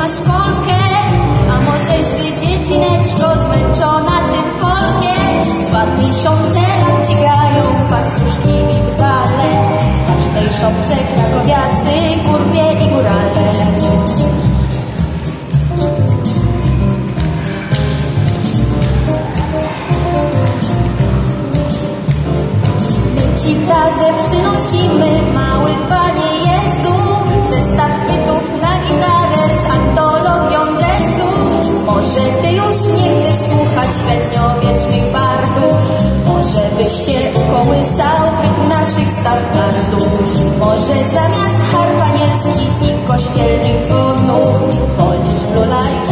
ma szkolkę A możeś ty dziecineczko zmęczona tym polkiem Dwa miesiące lat cigają pastuszki i dbale W każdej szopce krakowiacy, kurwie i górale. My ci darze przynosimy, mały Panie Jezu Zestaw chwytów Ty już nie chcesz słuchać średniowiecznych bardów, może byś się ukołysał w rytm naszych standardów. Może zamiast harp anielskich i kościelnych dzwonów, wolisz brulajże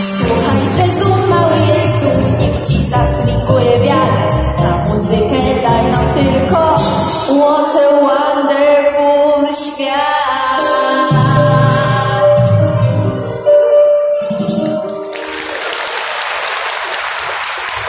Słuchaj Jezu, mały Jezu, niech Ci zaslikuje wiarę Za muzykę daj nam tylko